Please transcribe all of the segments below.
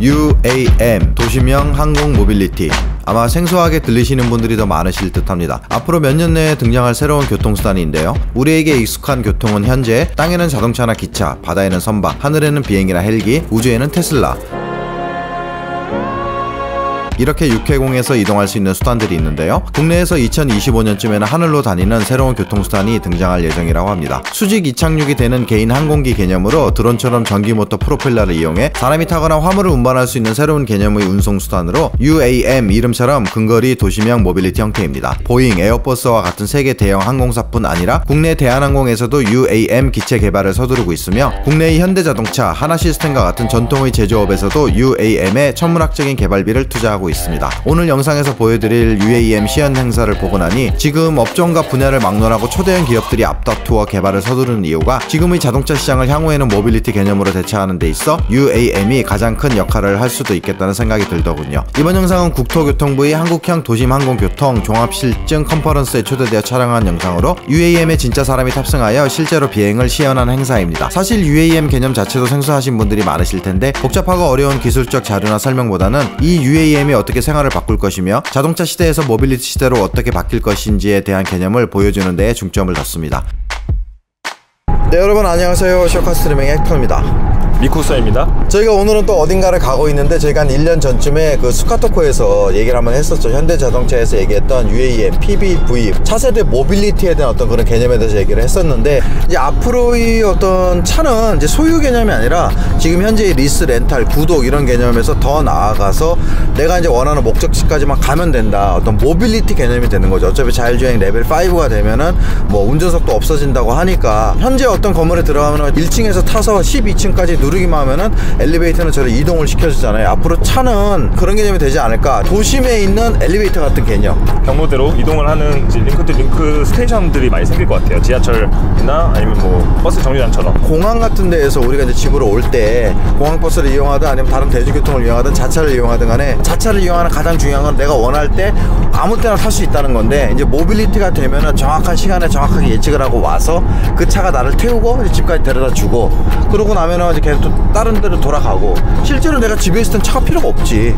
UAM 도심형 항공 모빌리티 아마 생소하게 들리시는 분들이 더 많으실 듯 합니다. 앞으로 몇 년 내에 등장할 새로운 교통수단인데요. 우리에게 익숙한 교통은 현재 땅에는 자동차나 기차, 바다에는 선박, 하늘에는 비행기나 헬기, 우주에는 테슬라, 이렇게 육해공에서 이동할 수 있는 수단들이 있는데요. 국내에서 2025년쯤에는 하늘로 다니는 새로운 교통수단이 등장할 예정이라고 합니다. 수직 이착륙이 되는 개인 항공기 개념으로 드론처럼 전기모터 프로펠러를 이용해 사람이 타거나 화물을 운반할 수 있는 새로운 개념의 운송수단으로 UAM 이름처럼 근거리 도시명 모빌리티 형태입니다. 보잉, 에어버스와 같은 세계 대형 항공사뿐 아니라 국내 대한항공에서도 UAM 기체 개발을 서두르고 있으며 국내의 현대자동차, 한화시스템과 같은 전통의 제조업에서도 UAM에 천문학적인 개발비를 투자하고 하고 있습니다. 오늘 영상에서 보여드릴 UAM 시연 행사를 보고 나니 지금 업종과 분야를 막론하고 초대형 기업들이 앞다투어 개발을 서두르는 이유가 지금의 자동차 시장을 향후에는 모빌리티 개념으로 대체하는 데 있어 UAM이 가장 큰 역할을 할 수도 있겠다는 생각이 들더군요. 이번 영상은 국토교통부의 한국형 도심항공교통 종합실증 컨퍼런스에 초대되어 촬영한 영상으로 UAM에 진짜 사람이 탑승하여 실제로 비행을 시연한 행사입니다. 사실 UAM 개념 자체도 생소하신 분들이 많으실 텐데 복잡하고 어려운 기술적 자료나 설명보다는 이 UAM이 어떻게 생활을 바꿀 것이며 자동차 시대에서 모빌리티 시대로 어떻게 바뀔 것인지에 대한 개념을 보여주는 데에 중점을 뒀습니다. 네 여러분 안녕하세요 쇼카 스트리밍 액터입니다 미쿠사입니다. 저희가 오늘은 또 어딘가를 가고 있는데 저희가 한 1년 전쯤에 그 쇼카토크에서 얘기를 한번 했었죠. 현대자동차에서 얘기했던 UAM, PBV, 차세대 mobility에 대한 어떤 그런 개념에 대해서 얘기를 했었는데 이제 앞으로의 어떤 차는 이제 소유 개념이 아니라 지금 현재의 리스, 렌탈, 구독 이런 개념에서 더 나아가서 내가 이제 원하는 목적지까지만 가면 된다. 어떤 모빌리티 개념이 되는 거죠. 어차피 자율주행 레벨 5가 되면은 뭐 운전석도 없어진다고 하니까 현재 어떤 건물에 들어가면 1층에서 타서 12층까지 누르기만 하면은 엘리베이터는 저를 이동을 시켜주잖아요. 앞으로 차는 그런 개념이 되지 않을까. 도심에 있는 엘리베이터 같은 개념. 경로대로 이동을 하는 link to link station들이 많이 생길 것 같아요. 지하철이나 아니면 뭐 버스 정류장처럼. 공항 같은 데에서 우리가 이제 집으로 올 때 공항 버스를 이용하든 아니면 다른 대중교통을 이용하든 자차를 이용하든 간에 자차를 이용하는 가장 중요한 건 내가 원할 때 아무 때나 탈 수 있다는 건데 이제 mobility가 되면은 정확한 시간에 정확하게 예측을 하고 와서 그 차가 나를 태우고 집까지 데려다 주고 그러고 나면은 이제 계속 또 다른 데로 돌아가고 실제로 내가 집에 있을 땐 차가 필요가 없지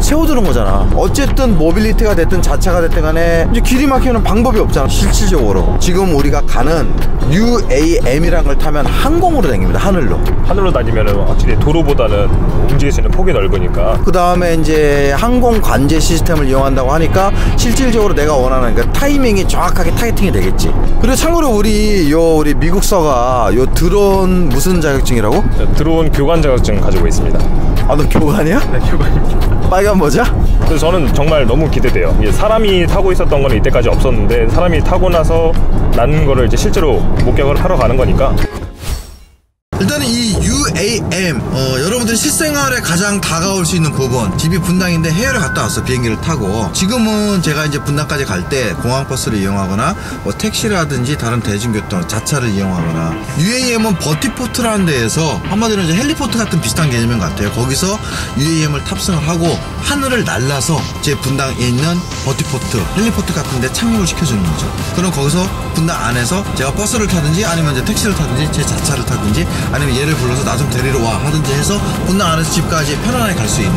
세워두는 거잖아. 어쨌든 mobility가 됐든 자차가 됐든 간에 이제 길이 막히는 방법이 없잖아. 실질적으로. 지금 우리가 가는 UAM이라는 걸 타면 항공으로 다닙니다 하늘로. 하늘로 다니면은 확실히 도로보다는 움직일 수 있는 폭이 넓으니까. 그 다음에 이제 항공 관제 시스템을 이용한다고 하니까 실질적으로 내가 원하는 그 타이밍이 정확하게 targeting이 되겠지. 그리고 참고로 우리 요 우리 미국서가 요 드론 무슨 자격증이라고? 드론 교관 자격증 가지고 있습니다. 아 너 교관이야? 네, 교관입니다. 빨간 모자? 그래서 저는 정말 너무 기대돼요. 이게 사람이 타고 있었던 건 이때까지 없었는데 사람이 타고 나서 난 거를 이제 실제로 목격을 하러 가는 거니까 일단은 이 UAM 어, 여러분들이 실생활에 가장 다가올 수 있는 부분. 집이 분당인데 해외를 갔다 왔어 비행기를 타고. 지금은 제가 이제 분당까지 갈 때 공항버스를 이용하거나 뭐 택시라든지 다른 대중교통 자차를 이용하거나. UAM은 vertiport라는 데에서 한마디로 이제 헬리포트 같은 비슷한 개념인 것 같아요. 거기서 UAM을 탑승을 하고 하늘을 날라서 제 분당에 있는 vertiport 헬리포트 같은 데 착륙을 시켜주는 거죠. 그럼 거기서 분당 안에서 제가 버스를 타든지 아니면 이제 택시를 타든지 제 자차를 타든지 아니면 얘를 불러서 나 좀 데리 러와 하든지 해서 분당 안에서 집까지 편안하게 갈 수 있는.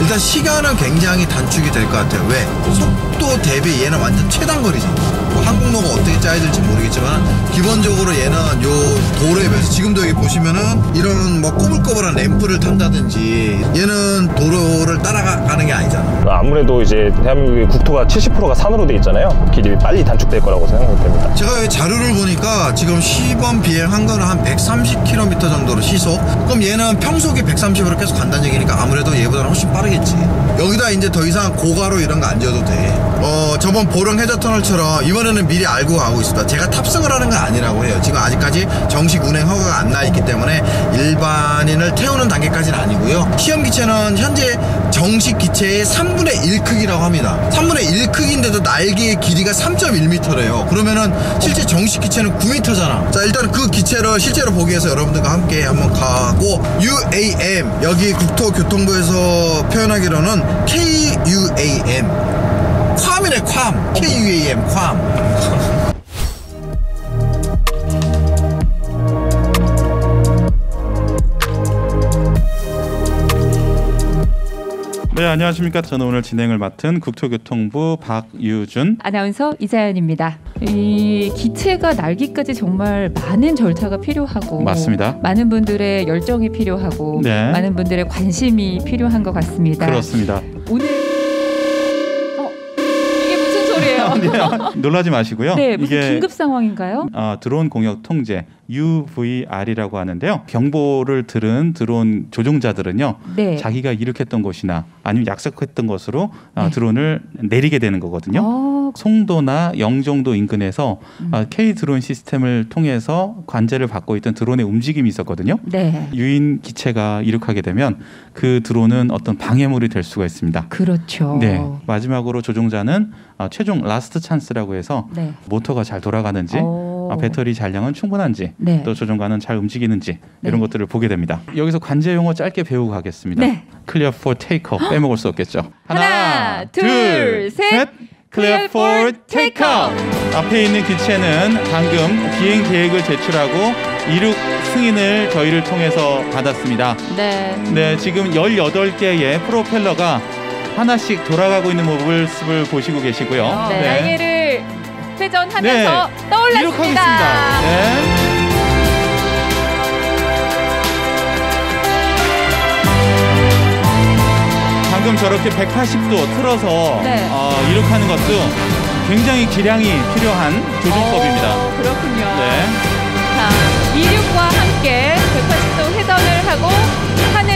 일단 시간은 굉장히 단축이 될 것 같아요. 왜? 속도 대비 얘는 완전 최단거리잖아. 뭐 항공로가 어떻게 짜야 될지 모르겠지만 기본적으로 얘는 요 도로에 비해서 지금도 여기 보시면은 이런 뭐 꼬불꼬불한 램프를 탄다든지 얘는 도로를 따라가는 게 아니잖아 아무래도 이제 대한민국의 국토가 70%가 산으로 돼 있잖아요. 길이 빨리 단축될 거라고 생각됩니다. 제가 자료를 보니까 지금 시범 비행한 거는 한 130km 정도로 시속 그럼 얘는 평속이 130으로 계속 간다는 얘기니까 아무래도 얘보다는 훨씬 빠르겠지. 여기다 이제 더 이상 고가로 이런 거 안 지어도 돼어 저번 보령 해저터널처럼 이번에는 미리 알고 가고 있습니다. 제가 탑승을 하는 건 아니라고 해요. 지금 아직까지 정식 운행 허가가 안 나 있기 때문에 일반인을 태우는 단계까지는 아니고요. 시험 기체는 현재 정식 기체의 3분의 1 크기라고 합니다. 3분의 1 크기인데도 날개의 길이가 3.1m래요. 그러면은 실제 정식 기체는 9m잖아. 자 일단 그 기체를 실제로 보기 위해서 여러분들과 함께 한번 가고 UAM 여기 국토교통부에서 표현하기로는 KUAM 괌이네 괌. KUAM 괌 안녕하십니까. 저는 오늘 진행을 맡은 국토교통부 박유준 아나운서 이자연입니다. 이 기체가 날기까지 정말 많은 절차가 필요하고 맞습니다. 많은 분들의 열정이 필요하고 네. 많은 분들의 관심이 필요한 것 같습니다. 그렇습니다. 오늘 어, 이게 무슨 소리예요? 네, 놀라지 마시고요. 네, 무슨 이게 긴급 상황인가요? 어, 드론 공격 통제 UVR이라고 하는데요. 경보를 들은 드론 조종자들은요. 네. 자기가 이륙했던 곳이나 아니면 약속했던 곳으로 어, 네. 드론을 내리게 되는 거거든요. 어, 송도나 영종도 인근에서 음. 어, K 드론 시스템을 통해서 관제를 받고 있던 드론의 움직임이 있었거든요. 네. 유인 기체가 이륙하게 되면 그 드론은 어떤 방해물이 될 수가 있습니다. 그렇죠. 네. 마지막으로 조종자는 어, 최종 last chance라고 해서 네. 모터가 잘 돌아가는지 어. 어, 배터리 잔량은 충분한지 네. 또 조종관은 잘 움직이는지 이런 네. 것들을 보게 됩니다. 여기서 관제 용어 짧게 배우고 가겠습니다. 네. clear for takeoff 빼먹을 수 없겠죠. 하나, 둘, 셋. clear for takeoff. 앞에 있는 기체는 방금 비행 계획을 제출하고 이륙 승인을 저희를 통해서 받았습니다. 네. 네, 지금 18개의 프로펠러가 하나씩 돌아가고 있는 모습을 보시고 계시고요. 네. 날 개를 회전하면서 네. 떠올랐습니다. 네. 방금 저렇게 180도 틀어서 네. 어, 이륙하는 것도 굉장히 기량이 필요한 조종법입니다. 어, 그렇군요. 네. 자, 이륙과 함께 180도 회전을 하고 하늘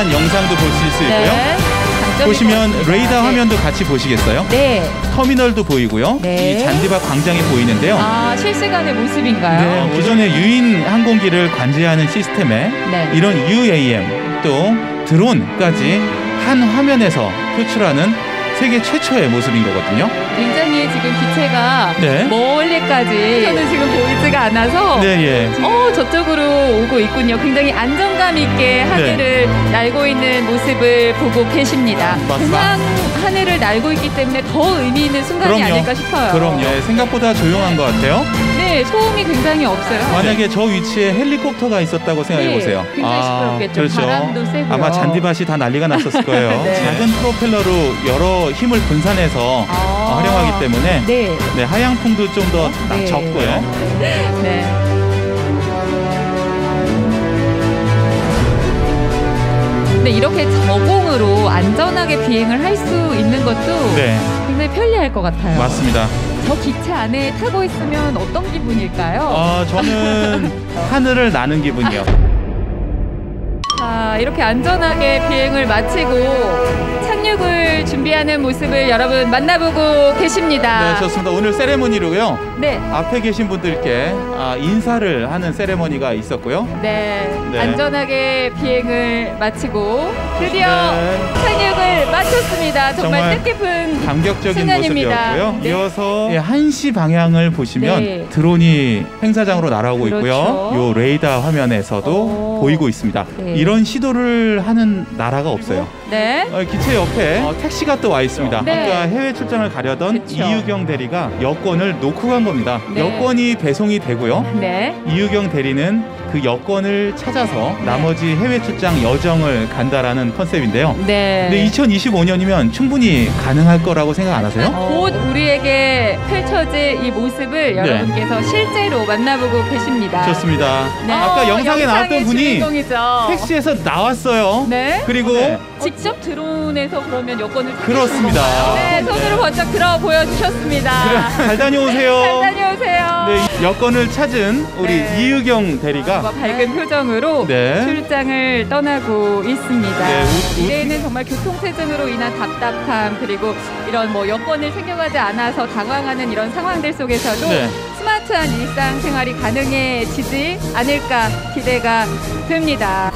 실시간 영상도 보실 수 있고요. 네. 보시면 있습니다. 레이더 네. 화면도 같이 보시겠어요? 네. 터미널도 보이고요. 네. 이 잔디밭 광장이 보이는데요. 아, 실시간의 모습인가요? 네, 기존의 유인 항공기를 관제하는 시스템에 네. 이런 UAM 또 드론까지 한 화면에서 표출하는 세계 최초의 모습인 거거든요. 굉장히 지금 기체가 네. 멀리까지 저는 지금 보이지가 않아서 네, 예. 어 저쪽으로 오고 있군요. 굉장히 안정감 있게 하늘을 날고 있는 모습을 보고 계십니다. 맞습니다. 그냥 하늘을 날고 있기 때문에 더 의미 있는 순간이 그럼요. 아닐까 싶어요. 그럼요. 네, 생각보다 조용한 것 같아요. 네, 소음이 굉장히 없어요. 만약에 저 위치에 헬리콥터가 있었다고 생각해 네, 보세요. 굉장히 시끄럽겠죠. 그렇죠. 바람도 세고요. 아마 잔디밭이 다 난리가 났었을 거예요. 네. 작은 프로펠러로 여러 힘을 분산해서 아. 어, 활용하기 때문에 네. 네, 하향풍도 좀더 네. 적고요. 네. 근데 이렇게 저공으로 안전하게 비행을 할 수 있는 것도 네, 굉장히 편리할 것 같아요. 맞습니다. 저 기체 안에 타고 있으면 어떤 기분일까요? 어, 저는 하늘을 나는 기분이요. 자, 이렇게 안전하게 비행을 마치고 착륙을 준비하는 모습을 여러분 만나보고 계십니다. 네, 좋습니다. 오늘 세레모니로요. 네. 앞에 계신 분들께 아, 인사를 하는 세레모니가 있었고요. 네, 네. 안전하게 비행을 마치고 드디어 네. 착륙을 마쳤습니다. 정말, 정말 뜻깊은 감격적인 순간입니다. 모습이었고요. 네. 이어서 예, 한시 방향을 보시면 네. 드론이 행사장으로 날아오고 그렇죠. 있고요. 요 레이더 화면에서도 오. 보이고 있습니다. 네. 이런 시도를 하는 나라가 없어요. 네. 어, 기체 옆에 어, 택시가 또 와 있습니다. 네. 아까 해외 출장을 가려던 그쵸. 이유경 대리가 여권을 놓고 간 겁니다. 네. 여권이 배송이 되고요. 네. 이유경 대리는 그 여권을 찾아서 나머지 해외 출장 여정을 간다라는 컨셉인데요. 네. 근데 2025년이면 충분히 가능할 거라고 생각 안 하세요? 곧 우리에게 펼쳐질 이 모습을 여러분께서 실제로 만나보고 계십니다. 네. 좋습니다. 네. 아까 어, 영상에 나왔던 영상의 분이 주인공이죠. 택시에서 나왔어요. 네. 그리고 직접 드론에서 그러면 여권을 그렇습니다. 건가요? 네, 손으로 번쩍 들어 보여주셨습니다. 잘 다녀오세요. 잘 다녀오세요. 네, 여권을 찾은 우리 네. 이유경 대리가 뭔가 밝은 표정으로 네. 출장을 떠나고 있습니다. 네, 우- 우- 이래는 정말 교통체증으로 인한 답답함 그리고 이런 뭐 여건을 챙겨가지 않아서 당황하는 이런 상황들 속에서도 네. 스마트한 일상생활이 가능해지지 않을까 기대가 됩니다.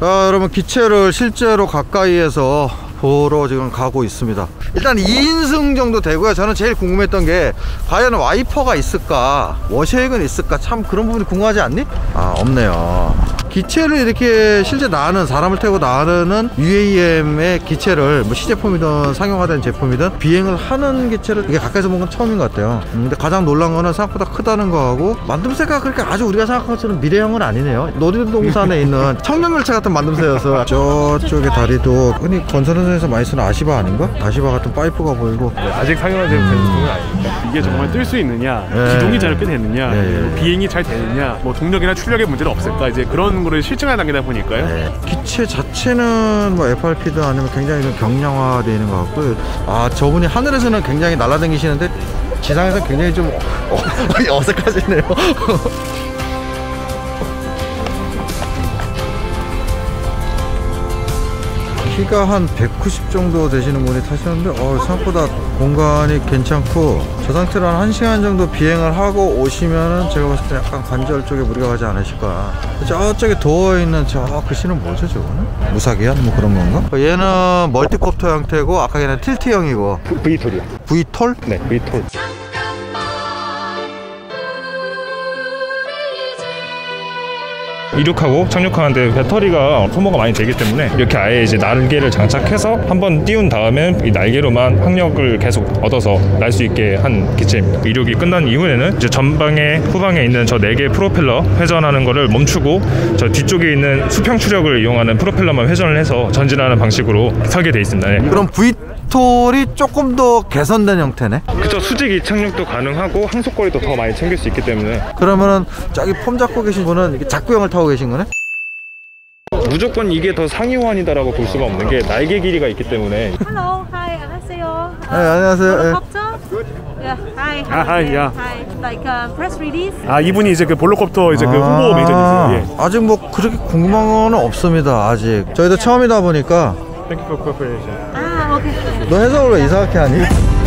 자 여러분 기체를 실제로 가까이에서 보러 지금 가고 있습니다. 일단 2인승 정도 되고요. 저는 제일 궁금했던 게 과연 와이퍼가 있을까, 워셔액은 있을까, 참 그런 부분이 궁금하지 않니? 아 없네요. 기체를 이렇게 실제 나는 사람을 태우고 나르는 UAM의 기체를 뭐 시제품이든 상용화된 제품이든 비행을 하는 기체를 이게 가까이서 본 건 처음인 것 같아요. 음, 근데 가장 놀란 거는 생각보다 크다는 거하고 만듦새가 그렇게 아주 우리가 생각한 것처럼 미래형은 아니네요. 놀이동산에 있는 청년열차 같은 만듦새여서 저쪽에 다리도 흔히 건설현장에서 많이 쓰는 아시바 아닌가? 아시바 같은 파이프가 보이고 아직 상용화된 제품은 아닙니다. 이게 정말 뜰 수 있느냐, 네. 기동이 잘 되느냐, 네, 네. 뭐 비행이 잘 되느냐, 뭐 동력이나 출력에 문제는 없을까 이제 그런 거를 실증하는 단계다 보니까요. 네. 기체 자체는 뭐 FRP든 아니면 굉장히 좀 경량화되어 있는 것 같고요. 아 저분이 하늘에서는 굉장히 날아다니시는데 지상에서 굉장히 좀 어, 어색하시네요. 키가 한 190 정도 되시는 분이 타시는데 어, 생각보다 공간이 괜찮고 저 상태로 한 1시간 정도 비행을 하고 오시면은 제가 봤을 때 약간 관절 쪽에 무리가 가지 않으실까 저쪽에 도어있는 저 글씨는 뭐죠 저거는? 무사기야? 뭐 그런 건가? 얘는 멀티콥터 형태고 아까 걔는 틸트형이고 V톨이요. V톨? 네, V톨. 이륙하고 착륙하는데 배터리가 소모가 많이 되기 때문에 이렇게 아예 이제 날개를 장착해서 한번 띄운 다음에 이 날개로만 항력을 계속 얻어서 날 수 있게 한 기체입니다. 이륙이 끝난 이후에는 이제 전방에 후방에 있는 저 네 개의 프로펠러 회전하는 거를 멈추고 저 뒤쪽에 있는 수평 추력을 이용하는 프로펠러만 회전을 해서 전진하는 방식으로 설계되어 있습니다. 네. 그럼 V 톨이 조금 더 개선된 형태네 그쵸 수직 이착륙도 가능하고 항속거리도 더 많이 챙길 수 있기 때문에 그러면은 저기 폼 잡고 계신 분은 이게 작구형을 타고 계신 거네? 무조건 이게 더 상위호환이다라고 볼 수가 없는 게 날개 길이가 있기 때문에 Hello, hi, 안녕하세요. 네, 안녕하세요. 예. Helicopter? Yeah, hi. 아, hi, yeah. Hi, like uh, press release. 아 이분이 이제 그 볼로콥터 이제 그 홍보 매니저님이세요. 예. 아직 뭐 그렇게 궁금한 거는 없습니다 아직 저희도 처음이다 보니까 Thank you for cooperation. 너 해석을 왜 이상하게 하니?